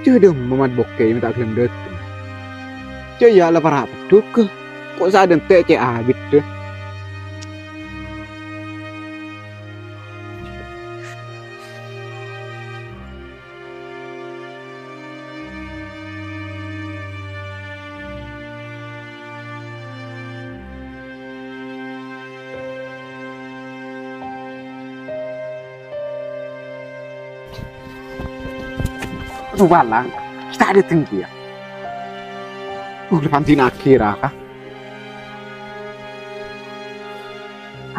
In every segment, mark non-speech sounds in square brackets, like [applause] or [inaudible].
Jodoh memang bokeh minta kelim dot. Caya lah para có Kok saya dan teh à, abit deh. Subala, kita ada tinggi ya. Uh, depan tina kira kah?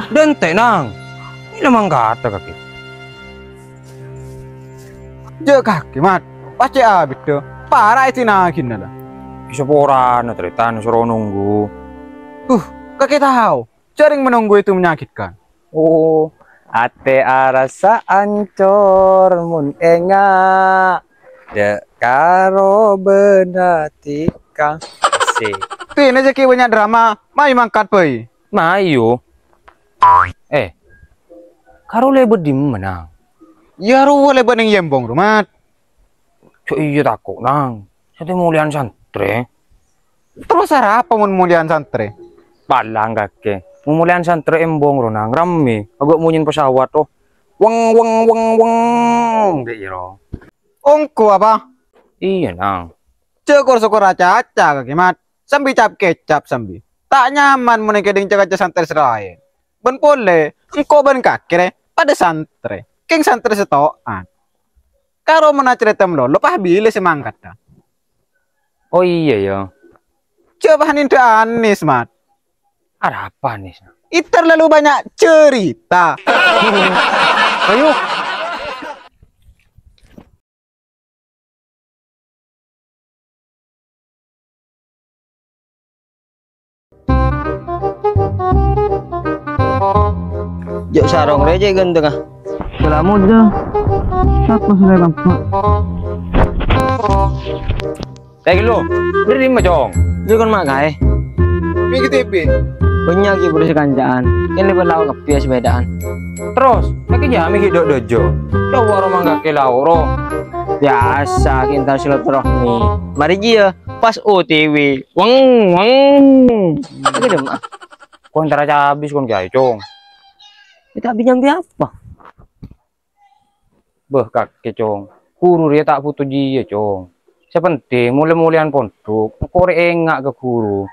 Dente nang. Ini memang kata kaki. Je kaki mat, pasti abit tuh. Parah itu nakin nala. Bisa poran, cerita suruh nunggu. Kaki tahu, sering menunggu itu menyakitkan. Oh, ate arasa ancor mun enga. Ya karo benatika. Asik. Tine je ki banyak drama, mai mangkat pei. Mayu. Eh. Karo lebet di mana? Ya ru boleh bening yembong rumat. Cuk iya takut nang. Saya mulian santri. Terus apa mun mulian santri? Palang kake. Mulian santri embong ro nang rame. Agak munyin pesawat tuh. Weng weng weng weng. Kayak iro. Ongko apa? Iya nang. Cekur syukur aca aca kaki mat. Sambi cap kecap sambi. Tak nyaman mun keding cakaca santri serain. Ben pole, engko ben kakire pada santri. King santri setoan. Karo mena cerita mlo, lepah bile semangkat dah. Oh iya ya. Coba hanin anis mat. Ada apa nih? Itu terlalu banyak cerita. [laughs] Ayo. Jok sarong reje ganteng ah. Selamu aja. Siapa sudah lampu? Kayak lu. Beri macong. Jok kan mak kae. Minggu TV. Banyak ki bersih kancaan. Kan lebar lawa kepias bedaan. Terus, kayak jami hidup dojo. Coba orang nggak kelauro. Biasa kita silaturahmi. Mari ji ya pas OTW. Weng weng. Lagi. Kau antara habis kon kayak cong. Kita habis nyambi apa? Beh kakek cong. Guru dia tak butuh dia cong. Sepenting mulai-mulian pondok. Kore engak ke guru.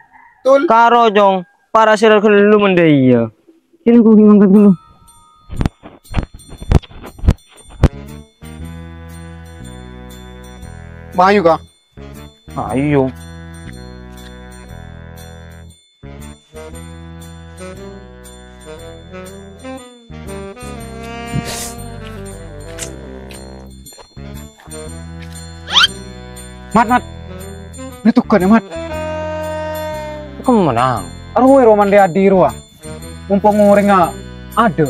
Tul. Karo jong. Para sirat kelu mendaya. Sini aku ngangkat dulu. Mayu kah? Ayo. Mat mat. Ini tukan ya mat. Kamu menang. Aruh roman dia di ruang. Mumpung ngoreng nggak ada.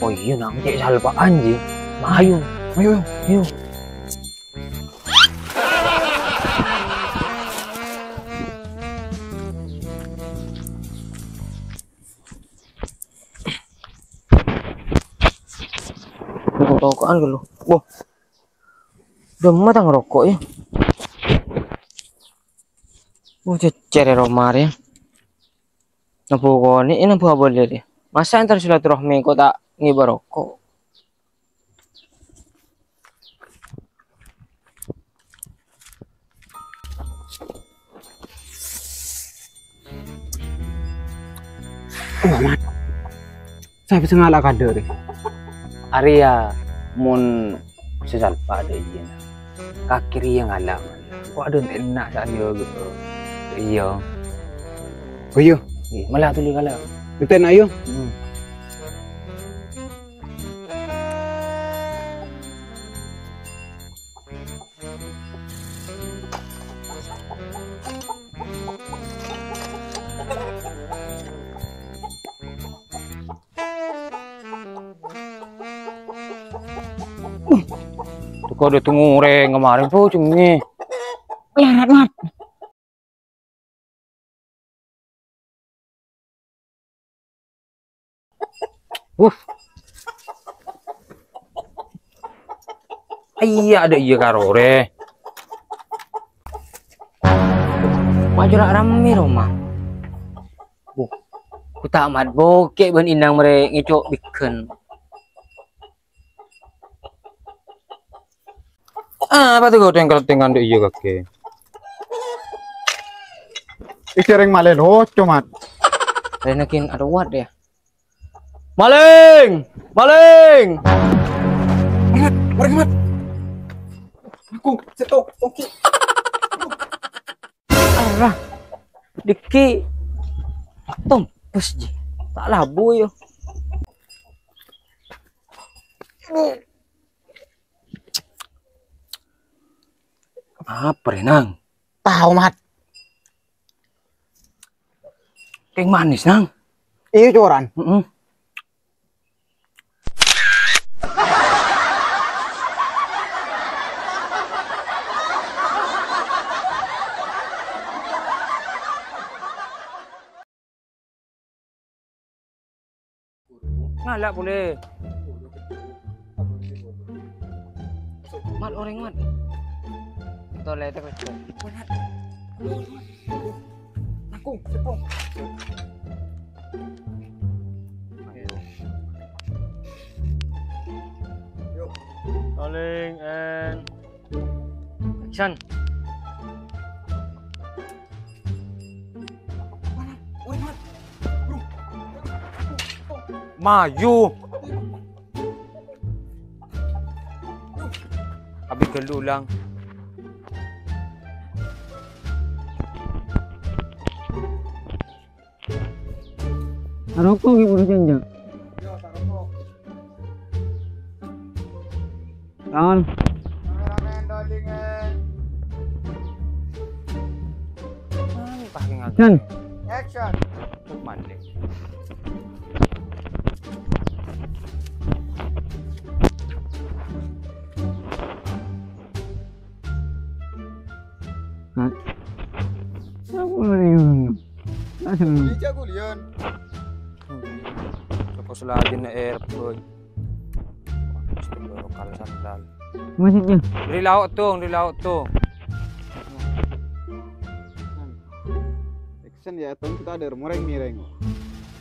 Oh iya nang cek salpa anjing. Ayo. Ayo. Rokok-rokokan ke lu. Wah. Demet ang rokok ya. Cecer ya Romar ya. Nampu koni, ini nampu apa dia? Masa antar silaturahmi kok tak ngibar rokok? Wah mat. Saya bisa ngalak kader. Arya mun sesalpa ada iya na. Kakiri yang alam. Kok ada enak saya gitu. Iya. Oh iya. Eh, malah tulis kalau. Kita nak ayo. Hmm. Tuh kau udah tunggu orang kemarin tuh cumi. Larat mat. Wuf. Iya ada iya karo re. ramai rame rumah. Bu, ku tak amat bokek ben inang mere ngecok bikin. Ah, apa tuh kau tengkel tengkan dek iya kake. Icereng malen oh cuma. Renakin ada wat ya. Maling! Maling! Mari mat. Aku setok. Oke. Arah. Diki. Tompes ji. Tak labu yo. Apa renang? Tahu mat. Keng manis nang. Iyo coran. Heeh. Ngalak boleh. Mat orang mat. Tole itu kecil. Aku setok. Rolling and action. Maju. Abi gelu lang. Kawan. Kameramen dolingan. Pakai ngaji. Action. Action. Bija kulian. Tapos lagi na airport. Gusto ko lokal sandal. Maksudnya? Dari laut tu, dari laut tu. Action ya, tong kita ada mureng mireng.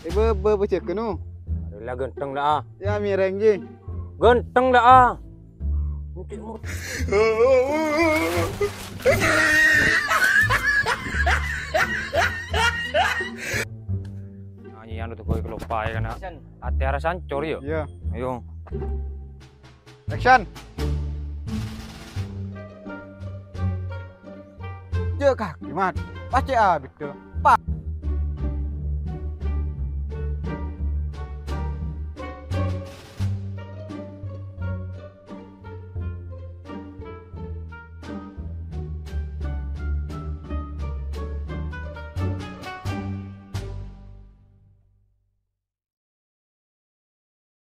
Eh be be becek kenu. Dari lah genteng dah ah. Ya mireng je. Genteng dah ah. Nah, ini anu tu kau kelupa ya kan? Hati arah sancur ya. Iya. Ayo. Action. Je kaki mat. Pasti abis tu. Pak.